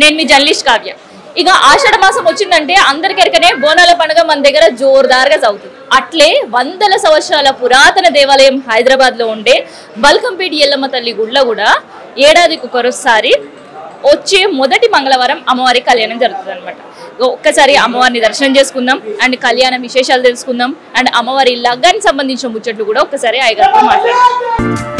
నేను మీ జర్నలిస్ట్ కావ్య. ఇక ఆషాఢ మాసం వచ్చిందంటే అందరికెరకనే బోనాల పండుగ మన దగ్గర జోరుదారుగా సాగుతుంది. అట్లే వందల సంవత్సరాల పురాతన దేవాలయం హైదరాబాద్లో ఉండే బల్కంపేట ఎల్లమ్మ తల్లి గుళ్ళ కూడా ఏడాదికి ఒకరోసారి వచ్చే మొదటి మంగళవారం అమ్మవారి కళ్యాణం జరుగుతుంది అనమాట ఒక్కసారి అమ్మవారిని దర్శనం చేసుకుందాం అండ్ కళ్యాణ విశేషాలు తెలుసుకుందాం అండ్ అమ్మవారి లగ్గానికి సంబంధించిన ముచ్చట్లు కూడా ఒక్కసారి అయ్యగారితో మాట్లాడదాం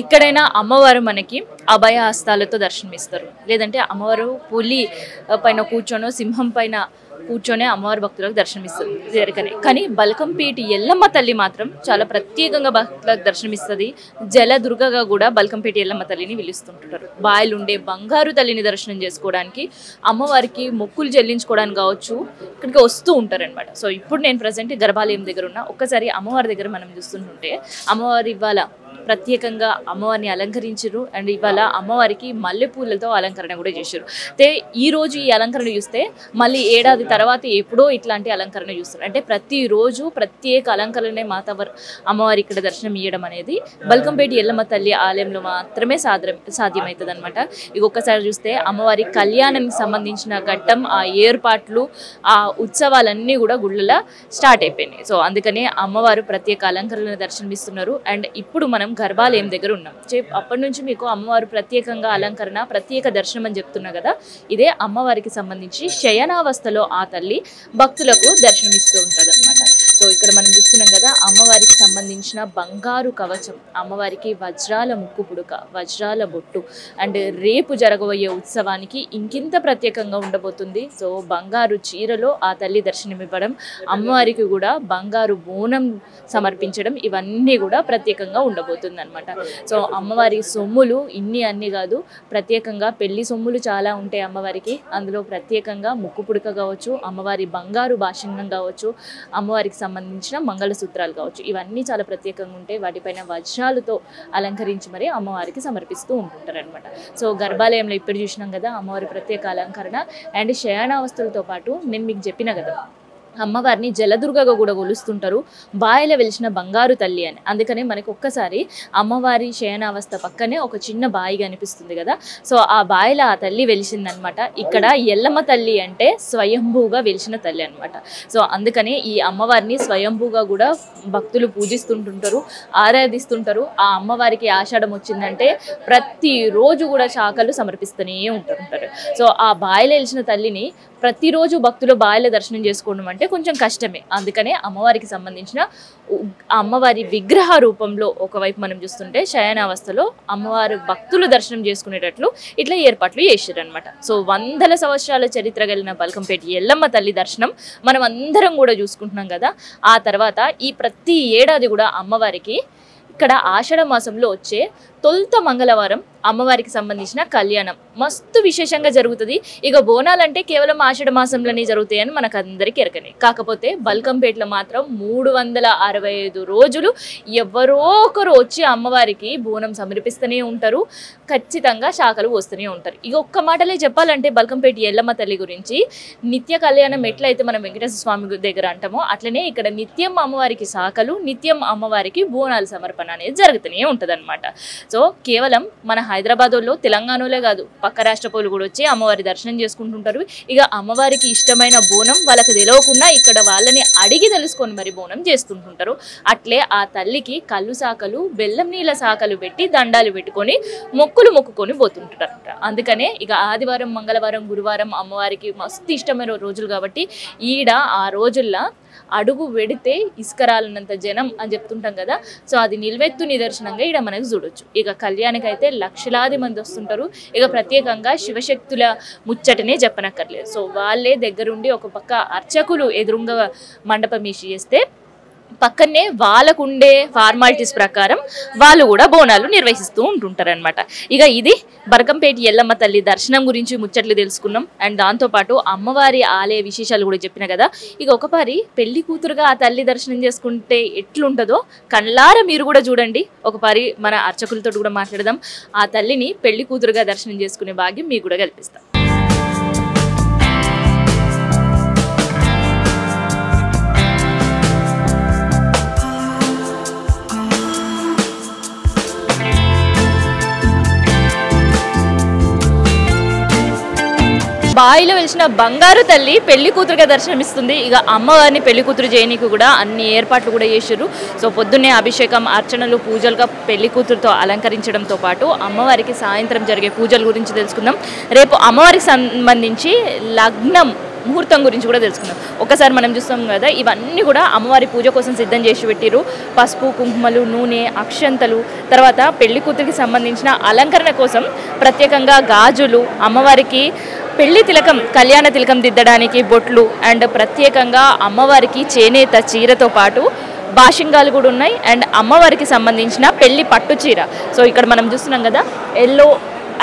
ఎక్కడైనా అమ్మవారు మనకి అభయ హస్తాలతో దర్శనమిస్తారు. లేదంటే అమ్మవారు పులి పైన కూర్చొనో సింహం పైన కూర్చొని అమ్మవారి భక్తులకు దర్శనమిస్తుంది. జరగనే. కానీ బల్కంపేటి ఎల్లమ్మ తల్లి మాత్రం చాలా ప్రత్యేకంగా భక్తులకు దర్శనమిస్తుంది. జలదుర్గగా కూడా బల్కంపేటి ఎల్లమ్మ తల్లిని పిలుస్తుంటారు. బాయలుండే బంగారు తల్లిని దర్శనం చేసుకోవడానికి అమ్మవారికి మొక్కులు చెల్లించుకోవడానికి కావచ్చు ఇక్కడికి వస్తూ ఉంటారనమాట సో ఇప్పుడు నేను ప్రజెంట్ గర్భాలయం దగ్గర ఉన్న ఒక్కసారి అమ్మవారి దగ్గర మనం చూస్తుంటుంటే అమ్మవారి ఇవాళ ప్రత్యేకంగా అమ్మవారిని అలంకరించారు. అండ్ ఇవాళ అమ్మవారికి మల్లెపూలతో అలంకరణ కూడా చేశారు అయితే ఈ రోజు ఈ అలంకరణ చూస్తే మళ్ళీ ఏడాది తర్వాత ఎప్పుడో ఇట్లాంటి అలంకరణ చూస్తారు. అంటే ప్రతిరోజు ప్రత్యేక అలంకరణే మాతవర్ అమ్మవారి ఇక్కడ దర్శనం ఇవ్వడం అనేది. బల్కంపేట ఎల్లమ్మ తల్లి ఆలయంలో మాత్రమే సాధ్యం సాధ్యమవుతుంది అనమాట ఇక ఒక్కసారి చూస్తే అమ్మవారి కళ్యాణానికి సంబంధించిన ఘట్టం ఆ ఏర్పాట్లు ఆ ఉత్సవాలన్నీ కూడా గుళ్ళలో స్టార్ట్ అయిపోయినాయి. సో అందుకనే అమ్మవారు ప్రత్యేక అలంకరణ దర్శనమిస్తున్నారు. అండ్ ఇప్పుడు మనం గర్భాలయం దగ్గర ఉన్నాం. చే- అప్పటి నుంచి మీకు అమ్మవారు ప్రత్యేకంగా అలంకరణ ప్రత్యేక దర్శనం అని చెప్తున్నా కదా ఇదే అమ్మవారికి సంబంధించి శయనావస్థలో ఆ తల్లి భక్తులకు దర్శనమిస్తూ ఉంటుంది అనమాట సో ఇక్కడ మనం చూస్తున్నాం కదా అమ్మవారికి సంబంధించిన బంగారు కవచం. అమ్మవారికి వజ్రాల ముక్కు పుడక వజ్రాల బొట్టు. అండ్ రేపు జరగబోయే ఉత్సవానికి ఇంకింత ప్రత్యేకంగా ఉండబోతుంది. సో బంగారు చీరలో ఆ తల్లి దర్శనమివ్వడం అమ్మవారికి కూడా బంగారు బోనం సమర్పించడం ఇవన్నీ కూడా ప్రత్యేకంగా ఉండబోతుంది అనమాట సో అమ్మవారి సొమ్ములు ఇన్ని అన్ని కాదు ప్రత్యేకంగా పెళ్ళి సొమ్ములు చాలా ఉంటాయి అమ్మవారికి. అందులో ప్రత్యేకంగా ముక్కు పుడక కావచ్చు అమ్మవారి బంగారు భాషణం కావచ్చు అమ్మవారికి సంబంధించిన మంగళసూత్రాలు కావచ్చు. ఇవన్నీ చాలా ప్రత్యేకంగా ఉంటాయి. వాటిపైన వజ్రాలతో అలంకరించి మరి అమ్మవారికి సమర్పిస్తూ ఉంటుంటారనమాట సో గర్భాలయంలో ఇప్పుడు చూసినాం కదా అమ్మవారి ప్రత్యేక అలంకరణ. అండ్ శయనావస్థలతో పాటు నేను మీకు చెప్పిన కదా అమ్మవారిని జలదుర్గగా కూడా కొలుస్తుంటారు. బాయల వెలిసిన బంగారు తల్లి అని. అందుకనే మనకు ఒక్కసారి అమ్మవారి శయనావస్థ పక్కనే ఒక చిన్న బాయి కనిపిస్తుంది కదా. సో ఆ బాయిల ఆ తల్లి వెలిసిందనమాట. ఇక్కడ ఎల్లమ్మ తల్లి అంటే స్వయంభూగా వెలిసిన తల్లి అనమాట. సో అందుకనే ఈ అమ్మవారిని స్వయంభూగా కూడా భక్తులు పూజిస్తుంటుంటారు ఆరాధిస్తుంటారు. ఆ అమ్మవారికి ఆషాఢం వచ్చిందంటే ప్రతిరోజు కూడా శాఖలు సమర్పిస్తూనే ఉంటుంటారు. సో ఆ బాయిల వెలిసిన తల్లిని ప్రతిరోజు భక్తులు బాయిల దర్శనం చేసుకోవడం అంటే కొంచెం కష్టమే. అందుకనే అమ్మవారికి సంబంధించిన అమ్మవారి విగ్రహ రూపంలో ఒకవైపు మనం చూస్తుంటే శయనావస్థలో అమ్మవారు భక్తులు దర్శనం చేసుకునేటట్లు ఇట్లా ఏర్పాట్లు చేశారనమాట సో వందల సంవత్సరాల చరిత్ర కలిగిన బల్కంపేట ఎల్లమ్మ తల్లి దర్శనం మనం అందరం కూడా చూసుకుంటున్నాం కదా. ఆ తర్వాత ఈ ప్రతి ఏడాది కూడా అమ్మవారికి ఇక్కడ ఆషాఢ మాసంలో వచ్చే తొలుత మంగళవారం అమ్మవారికి సంబంధించిన కళ్యాణం. మస్తు విశేషంగా జరుగుతుంది. ఇక బోనాలంటే కేవలం ఆషాఢ మాసంలోనే జరుగుతాయని మనకు అందరికీ ఎరకనే. కాకపోతే బల్కంపేటలో మాత్రం మూడు వందల అరవై ఐదు రోజులు ఎవరో ఒకరు వచ్చి అమ్మవారికి బోనం సమర్పిస్తూనే ఉంటారు. ఖచ్చితంగా శాఖలు వస్తూనే ఉంటారు. ఇక ఒక్క మాటలే చెప్పాలంటే బల్కంపేట ఎల్లమ్మ తల్లి గురించి నిత్య కళ్యాణం ఎట్లయితే మనం వెంకటేశ్వర స్వామి దగ్గర అంటామో అట్లనే ఇక్కడ నిత్యం అమ్మవారికి శాఖలు నిత్యం అమ్మవారికి బోనాల సమర్పణ అనేది జరుగుతూనే ఉంటుంది సో కేవలం మన హైదరాబాద్లో తెలంగాణలో కాదు పక్క రాష్ట్రపోలు కూడా వచ్చి అమ్మవారి దర్శనం చేసుకుంటుంటారు. ఇక అమ్మవారికి ఇష్టమైన బోనం వాళ్ళకి తెలియకుండా ఇక్కడ వాళ్ళని అడిగి తెలుసుకొని మరి బోనం చేస్తుంటుంటారు. అట్లే ఆ తల్లికి కళ్ళు సాకలు బెల్లం నీళ్ళ సాకలు పెట్టి దండాలు పెట్టుకొని మొక్కులు మొక్కుకొని పోతుంటారంట. అందుకనే ఇక ఆదివారం మంగళవారం గురువారం అమ్మవారికి మస్తు ఇష్టమైన రోజులు కాబట్టి ఈడ ఆ రోజుల్లో అడుగు వెడితే ఇసుకరాలన్నంత జనం అని చెప్తుంటాం కదా సో అది నిల్వెత్తు నిదర్శనంగా ఇక్కడ మనకు చూడొచ్చు. ఇక కళ్యాణికి అయితే లక్షలాది మంది వస్తుంటారు. ఇక ప్రత్యేకంగా శివశక్తుల ముచ్చటనే చెప్పనక్కర్లేదు. సో వాళ్ళే దగ్గరుండి ఒక పక్క అర్చకులు ఎదురుగా మండపం వేసి చేస్తే పక్కనే వాళ్ళకుండే ఫార్మాలిటీస్ ప్రకారం వాళ్ళు కూడా బోనాలు నిర్వహిస్తూ ఉంటుంటారు అనమాట ఇక ఇది బరకంపేట ఎల్లమ్మ తల్లి దర్శనం గురించి ముచ్చట్లు తెలుసుకున్నాం. అండ్ దాంతోపాటు అమ్మవారి ఆలయ విశేషాలు కూడా చెప్పిన కదా. ఇక ఒకపారి పెళ్ళి కూతురుగా ఆ తల్లి దర్శనం చేసుకుంటే ఎట్లుంటుందో కళ్ళార మీరు కూడా చూడండి. ఒకపారి మన అర్చకులతో కూడా మాట్లాడదాం. ఆ తల్లిని పెళ్ళి కూతురుగా దర్శనం చేసుకునే భాగ్యం మీకు కూడా కల్పిస్తాం. బాయిలో వెలిసిన బంగారు తల్లి పెళ్ళి కూతురుగా దర్శనమిస్తుంది. ఇక అమ్మవారిని పెళ్ళి కూతురు చేయనీకి కూడా అన్ని ఏర్పాట్లు కూడా చేశారు సో పొద్దున్నే అభిషేకం అర్చనలు పూజలుగా పెళ్ళి కూతురుతో అలంకరించడంతో పాటు అమ్మవారికి సాయంత్రం జరిగే పూజల గురించి తెలుసుకుందాం. రేపు అమ్మవారికి సంబంధించి లగ్నం ముహూర్తం గురించి కూడా తెలుసుకుందాం. ఒకసారి మనం చూస్తాం కదా ఇవన్నీ కూడా అమ్మవారి పూజ కోసం సిద్ధం చేసి పెట్టిరు పసుపు కుంకుమలు నూనె అక్షంతలు తర్వాత పెళ్ళి కూతురికి సంబంధించిన అలంకరణ కోసం ప్రత్యేకంగా గాజులు అమ్మవారికి పెళ్ళి తిలకం కళ్యాణ తిలకం దిద్దడానికి బొట్లు అండ్ ప్రత్యేకంగా అమ్మవారికి చేనేత చీరతో పాటు బాషింగాలు కూడా ఉన్నాయి. అండ్ అమ్మవారికి సంబంధించిన పెళ్ళి పట్టు చీర. సో ఇక్కడ మనం చూస్తున్నాం కదా ఎల్లో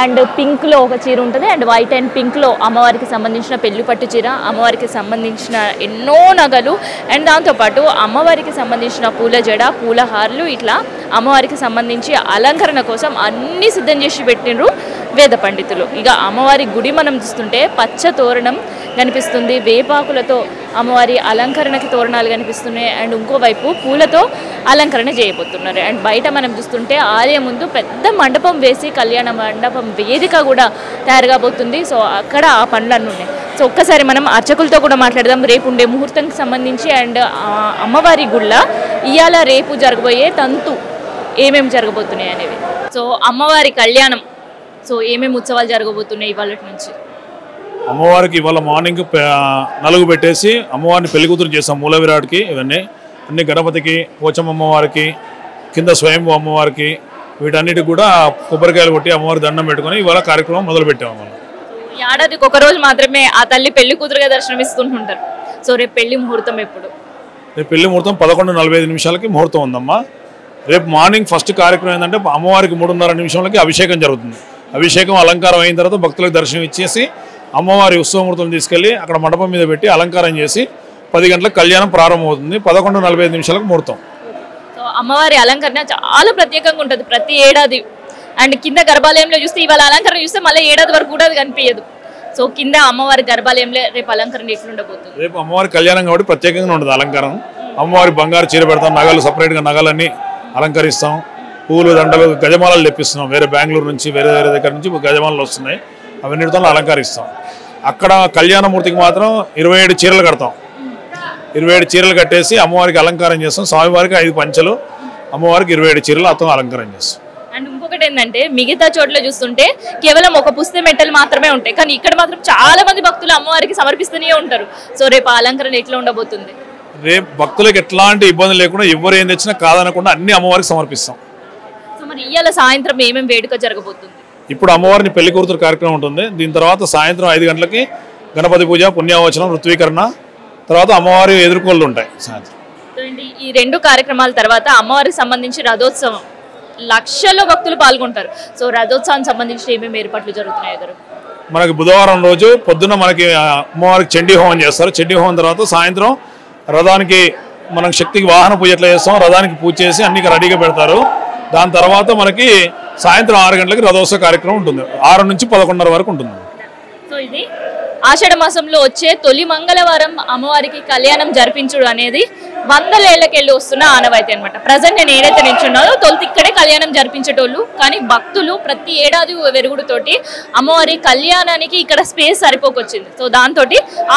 అండ్ పింక్లో ఒక చీర ఉంటుంది. అండ్ వైట్ అండ్ పింక్లో అమ్మవారికి సంబంధించిన పెళ్ళి పట్టు చీర అమ్మవారికి సంబంధించిన ఎన్నో నగలు అండ్ దాంతోపాటు అమ్మవారికి సంబంధించిన పూల జడ పూలహారులు ఇట్లా అమ్మవారికి సంబంధించి అలంకరణ కోసం అన్నీ సిద్ధం చేసి పెట్టినరు వేద పండితులు. ఇక అమ్మవారి గుడి మనం చూస్తుంటే పచ్చ తోరణం కనిపిస్తుంది. వేపాకులతో అమ్మవారి అలంకరణకి తోరణాలు కనిపిస్తున్నాయి. అండ్ ఇంకోవైపు పూలతో అలంకరణ చేయబోతున్నారు. అండ్ బయట మనం చూస్తుంటే ఆలయం ముందు పెద్ద మండపం వేసి కళ్యాణ మండపం వేదిక కూడా తయారు కాబోతుంది సో అక్కడ ఆ పనులన్నీ ఉన్నాయి. సో ఒక్కసారి మనం అర్చకులతో కూడా మాట్లాడదాం. రేపు ఉండే ముహూర్తంకి సంబంధించి అండ్ అమ్మవారి గుళ్ళ ఇవాళ రేపు జరగబోయే తంతు ఏమేమి జరగబోతున్నాయి అనేవి. సో అమ్మవారి కళ్యాణం. సో ఏమేమి ఉత్సవాలు జరగబోతున్నాయి ఇవాళ నుంచి? అమ్మవారికి ఇవాళ మార్నింగ్ నలుగు పెట్టేసి అమ్మవారిని పెళ్ళి కూతురు చేస్తాం మూల విరాట్కి ఇవన్నీ. అన్ని గణపతికి పోచమ్మ అమ్మవారికి కింద స్వయంభూ అమ్మవారికి వీటన్నిటికి కూడా కొబ్బరికాయలు కొట్టి అమ్మవారి దండం పెట్టుకొని ఇవాళ కార్యక్రమం మొదలు పెట్టాము మనం ఏడాదికి ఒక రోజు మాత్రమే ఆ తల్లి పెళ్ళి కూతురుగా దర్శనమిస్తుంటుంటారు. సో రేపు పెళ్ళి ముహూర్తం ఎప్పుడు? రేపు పెళ్ళి ముహూర్తం పదకొండు నలభై ఐదు నిమిషాలకి ముహూర్తం ఉందమ్మా. రేపు మార్నింగ్ ఫస్ట్ కార్యక్రమం ఏంటంటే అమ్మవారికి మూడున్నర నిమిషంలకి అభిషేకం జరుగుతుంది. అభిషేకం అలంకారం అయిన తర్వాత భక్తులకు దర్శనం ఇచ్చేసి అమ్మవారి ఉత్సవమూర్తం తీసుకెళ్ళి అక్కడ మండపం మీద పెట్టి అలంకారం చేసి పది గంటలకు కళ్యాణం ప్రారంభమవుతుంది. పదకొండు నలభై ఐదు నిమిషాలకు ముహూర్తం. సో అమ్మవారి అలంకరణ చాలా ప్రత్యేకంగా ఉంటుంది. ప్రతి ఏడాది అండ్ కింద గర్భాలయంలో చూస్తే ఇవాళ అలంకరణ చూస్తే మళ్ళీ ఏడాది వరకు కూడా అది కనిపించదు. సో కింద అమ్మవారి గర్భాలయంలో రేపు అలంకరణ ఎట్లుండబోతుంది? రేపు అమ్మవారి కళ్యాణం కాబట్టి ప్రత్యేకంగా ఉంటుంది అలంకారం అమ్మవారి బంగారు చీర పెడతాం నగలు సపరేట్గా నగలన్నీ అలంకరిస్తాం. పూలు దండలు గజమాలలు తెప్పిస్తున్నాం. వేరే బెంగళూరు నుంచి వేరే వేరే దగ్గర నుంచి గజమాలలు వస్తున్నాయి. అవన్నిటితో అలంకరిస్తాం. అక్కడ కళ్యాణమూర్తికి మాత్రం ఇరవై ఏడు చీరలు కడతాం. ఇరవై ఏడు చీరలు కట్టేసి అమ్మవారికి అలంకారం చేస్తాం. స్వామివారికి ఐదు పంచలు అమ్మవారికి ఇరవై ఏడు చీరలు అర్థం అలంకారం చేస్తాం. అండ్ ఇంకొకటి ఏంటంటే మిగతా చోట్ల చూస్తుంటే కేవలం ఒక పుస్తక మెట్టలు మాత్రమే ఉంటాయి. కానీ ఇక్కడ మాత్రం చాలా మంది భక్తులు అమ్మవారికి సమర్పిస్తూనే ఉంటారు. సో రేపు అలంకరణ ఎట్లా ఉండబోతుంది? రేపు భక్తులకు ఎట్లాంటి ఇబ్బంది లేకుండా ఎవరు ఏం తెచ్చినా కాదనకుండా అన్ని అమ్మవారికి సమర్పిస్తాం. సో మరి ఇవాళ సాయంత్రం ఏమేమి వేడుక జరగబోతుంది? ఇప్పుడు అమ్మవారిని పెళ్ళి కూతురు కార్యక్రమం ఉంటుంది. దీని తర్వాత సాయంత్రం ఐదు గంటలకి గణపతి పూజ పుణ్యావచనం ఋత్వీకరణ తర్వాత అమ్మవారి ఎదుర్కోళ్ళు ఉంటాయి సాయంత్రం. ఈ రెండు కార్యక్రమాల తర్వాత అమ్మవారికి సంబంధించి రథోత్సవం లక్షల్లో భక్తులు పాల్గొంటారు. సో రథోత్సవానికి సంబంధించి ఏమేమి ఏర్పాట్లు జరుగుతున్నాయి గారు మనకి బుధవారం రోజు పొద్దున్న మనకి అమ్మవారికి చండీ హోమం చేస్తారు. చండీ హోమం తర్వాత సాయంత్రం రథానికి మనం శక్తికి వాహన పూజ ఎట్లా చేస్తాం రథానికి పూజ చేసి అన్ని రెడీగా పెడతారు. దాని తర్వాత మనకి సాయంత్రం ఆరు గంటలకి రథోత్సవ కార్యక్రమం ఉంటుంది. ఆరు నుంచి పదకొండున్నర వరకు ఉంటుంది. సో ఇది ఆషాఢ మాసంలో వచ్చే తొలి మంగళవారం అమ్మవారికి కళ్యాణం జరిపించుడు అనేది వందలేళ్ళకెళ్ళి వస్తున్న ఆనవాయితీ అనమాట ప్రజెంట్ నేను ఏదైతే నిల్చున్నానో తొలి ఇక్కడే కళ్యాణం జరిపించేటోళ్ళు. కానీ భక్తులు ప్రతి ఏడాది వెరుగుడుతోటి అమ్మవారి కళ్యాణానికి ఇక్కడ స్పేస్ సరిపోకొచ్చింది. సో దాంతో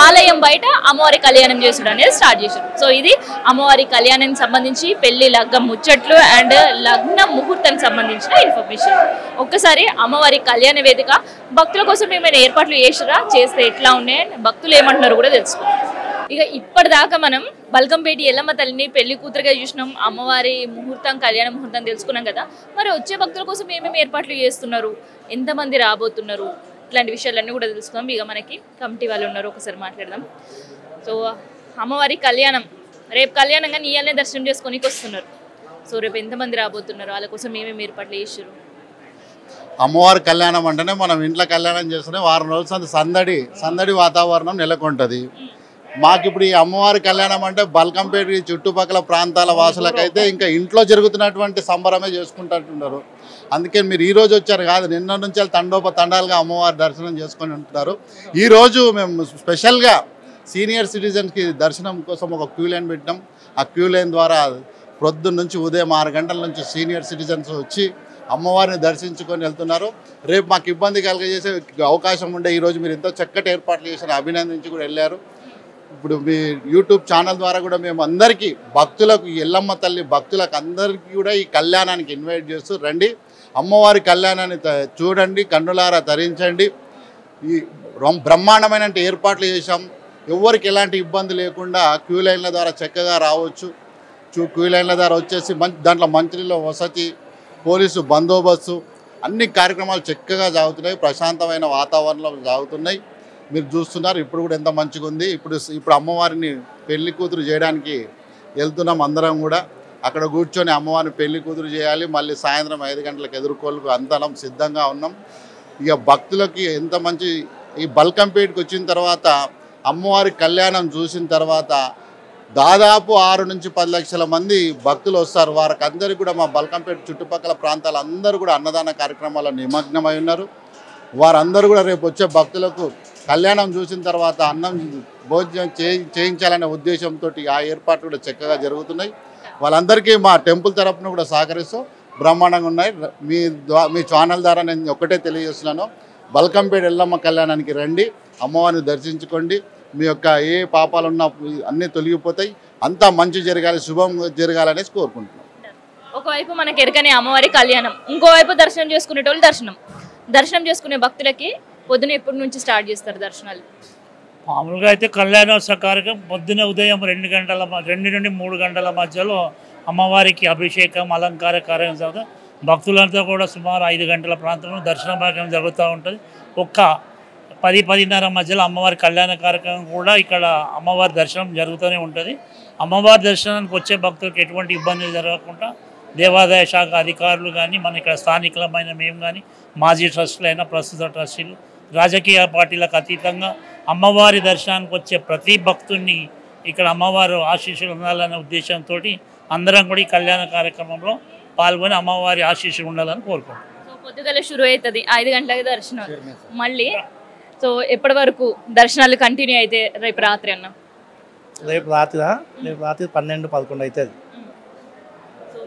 ఆలయం బయట అమ్మవారి కళ్యాణం చేసుడు అనేది స్టార్ట్ చేశారు. సో ఇది అమ్మవారి కళ్యాణానికి సంబంధించి పెళ్ళి లగ్గం ముచ్చట్లు అండ్ లగ్న ముహూర్తానికి సంబంధించిన ఇన్ఫర్మేషన్. ఒక్కసారి అమ్మవారి కళ్యాణ వేదిక భక్తుల కోసం ఏమైనా ఏర్పాట్లు చేసిరా చేస్తే ఎట్లా ఉన్నాయి? భక్తులు ఏమంటున్నారు కూడా తెలుసుకుందాం. ఇక ఇప్పటిదాకా మనం బల్కంపేటి ఎల్లమ్మ తల్లిని పెళ్ళి కూతురుగా చూసినాం. అమ్మవారి ముహూర్తం కళ్యాణ ముహూర్తం తెలుసుకున్నాం కదా. మరి వచ్చే భక్తుల కోసం ఏమేమి ఏర్పాట్లు చేస్తున్నారు? ఎంతమంది రాబోతున్నారు? ఇట్లాంటి విషయాలన్నీ కూడా తెలుసుకుందాం. ఇక మనకి కమిటీ వాళ్ళు ఉన్నారు. ఒకసారి మాట్లాడదాం. సో అమ్మవారి కళ్యాణం రేపు కళ్యాణంగా నీయల్నే దర్శనం చేసుకోనికి వస్తున్నారు. సో రేపు ఎంతమంది రాబోతున్నారు? వాళ్ళ కోసం ఏమేమి ఏర్పాట్లు చేసారు అమ్మవారి కళ్యాణం అంటేనే మనం ఇంట్లో కళ్యాణం చేస్తేనే వారం రోజులు సంది సందడి సందడి వాతావరణం నెలకొంటుంది. మాకు ఇప్పుడు ఈ అమ్మవారి కళ్యాణం అంటే బల్కంపేట చుట్టుపక్కల ప్రాంతాల వాసులకైతే ఇంకా ఇంట్లో జరుగుతున్నటువంటి సంబరమే చేసుకుంటున్నారు అందుకే మీరు ఈ రోజు వచ్చారు కాదు నిన్న నుంచి తండోప తండాలుగా అమ్మవారి దర్శనం చేసుకొని ఉంటున్నారు. ఈ రోజు మేము స్పెషల్గా సీనియర్ సిటిజన్స్కి దర్శనం కోసం ఒక క్యూ లైన్ పెట్టినాం. ఆ క్యూ లైన్ ద్వారా ప్రొద్దున నుంచి ఉదయం ఆరు గంటల నుంచి సీనియర్ సిటిజన్స్ వచ్చి అమ్మవారిని దర్శించుకొని వెళ్తున్నారు. రేపు మాకు ఇబ్బంది కలిగజేసే అవకాశం ఉండే ఈరోజు మీరు ఎంతో చక్కటి ఏర్పాట్లు చేసిన అభినందించి కూడా వెళ్ళారు. ఇప్పుడు మీ యూట్యూబ్ ఛానల్ ద్వారా కూడా మేము అందరికీ భక్తులకు ఎల్లమ్మ తల్లి భక్తులకు అందరికీ కూడా ఈ కళ్యాణానికి ఇన్వైట్ చేస్తూ రండి. అమ్మవారి కళ్యాణాన్ని త- చూడండి కన్నులారా ధరించండి. ఈ బ్రహ్మాండమైన ఏర్పాట్లు చేశాం. ఎవరికి ఎలాంటి ఇబ్బంది లేకుండా క్యూ లైన్ల ద్వారా చక్కగా రావచ్చు. చూ క్యూ లైన్ల ద్వారా వచ్చేసి మంచి దాంట్లో మంత్రిలో వసతి పోలీసు బందోబస్తు అన్ని కార్యక్రమాలు చక్కగా సాగుతున్నాయి. ప్రశాంతమైన వాతావరణంలో సాగుతున్నాయి. మీరు చూస్తున్నారు ఇప్పుడు కూడా ఎంత మంచిగా ఉంది ఇప్పుడు ఇప్పుడు అమ్మవారిని పెళ్ళి కూతురు చేయడానికి వెళ్తున్నాం అందరం కూడా. అక్కడ కూర్చొని అమ్మవారిని పెళ్ళి కూతురు చేయాలి. మళ్ళీ సాయంత్రం ఐదు గంటలకు ఎదుర్కోలకు అందరం సిద్ధంగా ఉన్నాం. ఇక భక్తులకి ఎంత మంచి ఈ బల్కంపేటకి వచ్చిన తర్వాత అమ్మవారి కళ్యాణం చూసిన తర్వాత దాదాపు ఆరు నుంచి పది లక్షల మంది భక్తులు వస్తారు. వారికి అందరికీ కూడా మా బల్కంపేట చుట్టుపక్కల ప్రాంతాల అందరూ కూడా అన్నదాన కార్యక్రమాల్లో నిమగ్నమై ఉన్నారు. వారందరూ కూడా రేపు వచ్చే భక్తులకు కళ్యాణం చూసిన తర్వాత అన్నం భోజనం చేయించాలనే ఉద్దేశంతో ఆ ఏర్పాట్లు కూడా చక్కగా జరుగుతున్నాయి. వాళ్ళందరికీ మా టెంపుల్ తరపున కూడా సహకరిస్తూ బ్రహ్మాండంగా ఉన్నాయి. మీ మీ ఛానల్ ద్వారా నేను ఒకటే తెలియజేస్తున్నాను. బల్కంపేట ఎల్లమ్మ కళ్యాణానికి రండి అమ్మవారిని దర్శించుకోండి. మీ యొక్క ఏ పాపాలున్నా అన్నీ తొలగిపోతాయి. అంతా మంచి జరగాలి శుభం జరగాలనేసి కోరుకుంటున్నాను ఒకవైపు మనకి ఎరకనే అమ్మవారి కళ్యాణం ఇంకోవైపు దర్శనం చేసుకునేటోళ్ళు దర్శనం. దర్శనం చేసుకునే భక్తులకి పొద్దున ఎప్పటి నుంచి స్టార్ట్ చేస్తారు దర్శనాలు? మామూలుగా అయితే కళ్యాణోత్సవ కార్యక్రమం పొద్దున ఉదయం రెండు గంటల రెండు నుండి మూడు గంటల మధ్యలో అమ్మవారికి అభిషేకం అలంకార కార్యక్రమం జరుగుతుంది. భక్తులంతా కూడా సుమారు ఐదు గంటల ప్రాంతంలో దర్శన కార్యక్రమం జరుగుతూ ఉంటుంది. ఒక్క పది పదిన్నర మధ్యలో అమ్మవారి కళ్యాణ కార్యక్రమం కూడా ఇక్కడ అమ్మవారి దర్శనం జరుగుతూనే ఉంటుంది. అమ్మవారి దర్శనానికి వచ్చే భక్తులకు ఎటువంటి ఇబ్బందులు జరగకుండా దేవాదాయ శాఖ అధికారులు కానీ మన ఇక్కడ స్థానికులమైన మేము కానీ మాజీ ట్రస్టులైన ప్రస్తుత ట్రస్టీలు రాజకీయ పార్టీలకు అతీతంగా అమ్మవారి దర్శనానికి వచ్చే ప్రతి భక్తుడిని ఇక్కడ అమ్మవారు ఆశీస్సులు ఉండాలనే ఉద్దేశంతో అందరం కూడా ఈ కళ్యాణ కార్యక్రమంలో పాల్గొని అమ్మవారి ఆశీస్సులు ఉండాలని కోరుకుంటున్నాం. సో పొద్దుగల షురు అవుతుంది ఐదు గంటలకి దర్శనం. మళ్ళీ సో ఎప్పటి వరకు దర్శనాలు కంటిన్యూ అయితే రేపు రాత్రి అన్న? రేపు రాత్రి రేపు రాత్రి పన్నెండు పదకొండు అవుతుంది.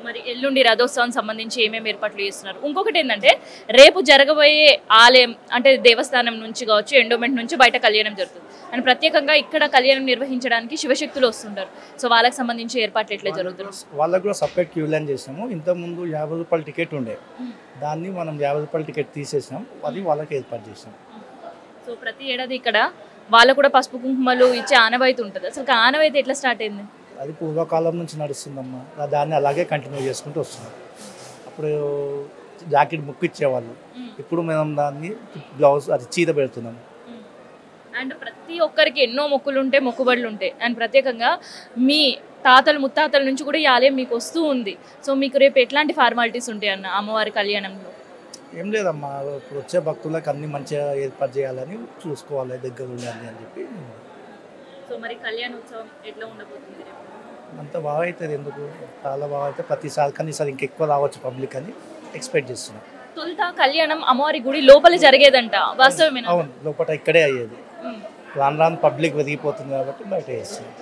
మరి ఎల్లుండి రథోత్సవం సంబంధించి ఏమేమి ఏర్పాట్లు చేస్తున్నారు? ఇంకొకటి ఏంటంటే రేపు జరగబోయే ఆలయం అంటే దేవస్థానం నుంచి కావచ్చు ఎండోమెంట్ నుంచి బయట కళ్యాణం జరుగుతుంది. అండ్ ప్రత్యేకంగా ఇక్కడ కళ్యాణం నిర్వహించడానికి శివశక్తులు వస్తుంటారు. సో వాళ్ళకి సంబంధించి ఏర్పాట్లు ఎట్లా జరుగుతుంది వాళ్ళకు కూడా సపరేట్ క్యూ లైన్ చేసినాము ఇంతకుముందు యాభై రూపాయల టికెట్ ఉండే. దాన్ని మనం యాభై రూపాయల టికెట్ తీసేసినాం అది వాళ్ళకి ఏర్పాటు చేసినాం సో ప్రతి ఏడాది ఇక్కడ వాళ్ళకు కూడా పసుపు కుంకుమలు ఇచ్చే ఆనవాయితీ ఉంటుంది. అసలు ఆనవాయితీ ఎట్లా స్టార్ట్ అయింది? అది పూర్వకాలం నుంచి నడుస్తుందమ్మా. దాన్ని అలాగే కంటిన్యూ చేసుకుంటూ వస్తున్నాం. అప్పుడు జాకెట్ ముక్కు ఇచ్చేవాళ్ళు. ఇప్పుడు మనం దాన్ని బ్లౌజ్ అది చీర పెడుతున్నాం. అండ్ ప్రతి ఒక్కరికి ఎన్నో మొక్కులు ఉంటాయి మొక్కుబడులు ఉంటాయి అండ్ ప్రత్యేకంగా మీ తాతలు ముత్తాతల నుంచి కూడా ఈ ఆలయం మీకు వస్తూ ఉంది. సో మీకు రేపు ఎట్లాంటి ఫార్మాలిటీస్ ఉంటాయి అన్న అమ్మవారి కళ్యాణంలో? ఏం లేదమ్మా. ఇప్పుడు వచ్చే భక్తులకు అన్ని మంచిగా ఏర్పాటు చేయాలని చూసుకోవాలి. దగ్గర ఉండాలి అని చెప్పి. సో మరి కళ్యాణోత్సవం ఎట్లా ఉండబోతుంది అంత బాగా అవుతుంది ఎందుకు? చాలా బాగా అయితే ప్రతిసారి కానీ ఈసారి ఇంకెక్కువ రావచ్చు పబ్లిక్ అని ఎక్స్పెక్ట్ చేస్తున్నాం. తొలుత కళ్యాణం అమ్మవారి గుడి లోపల జరిగేదంట వాస్తవమేనా? అవును లోపల ఇక్కడే అయ్యేది. రాను రాను పబ్లిక్ పెరిగిపోతుంది కాబట్టి బయట చేస్తున్నాం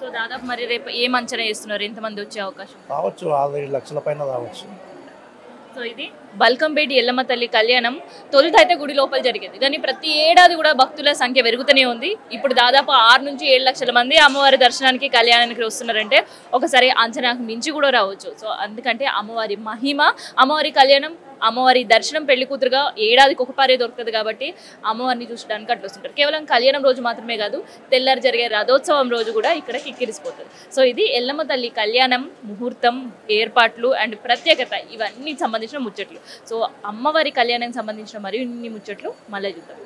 సో దాదాపు మరి రేపు ఏం అంచనా చేస్తున్నారు ఎంతమంది వచ్చే అవకాశం? రావచ్చు ఆరు ఏడు లక్షల పైన రావచ్చు. సో ఇది బల్కంపేటి ఎల్లమ్మ తల్లి కళ్యాణం. తొలుత అయితే గుడి లోపల జరిగేది. కానీ ప్రతి ఏడాది కూడా భక్తుల సంఖ్య పెరుగుతూనే ఉంది. ఇప్పుడు దాదాపు ఆరు నుంచి ఏడు లక్షల మంది అమ్మవారి దర్శనానికి కళ్యాణానికి వస్తున్నారంటే ఒకసారి అంచనాకు మించి కూడా రావచ్చు. సో అందుకంటే అమ్మవారి మహిమ అమ్మవారి కళ్యాణం అమ్మవారి దర్శనం పెళ్ళి కూతురుగా ఏడాదికి ఒక పారే దొరుకుతుంది కాబట్టి అమ్మవారిని చూసడానికి అట్లా వస్తుంటారు. కేవలం కళ్యాణం రోజు మాత్రమే కాదు తెల్లారి జరిగే రథోత్సవం రోజు కూడా ఇక్కడ కిక్కిరిసిపోతుంది. సో ఇది ఎల్లమ్మ తల్లి కళ్యాణం ముహూర్తం ఏర్పాట్లు అండ్ ప్రత్యేకత ఇవన్నీ సంబంధించిన ముచ్చట్లు. సో అమ్మవారి కళ్యాణానికి సంబంధించిన మరిన్ని ముచ్చట్లు మళ్ళీ చూద్దాం.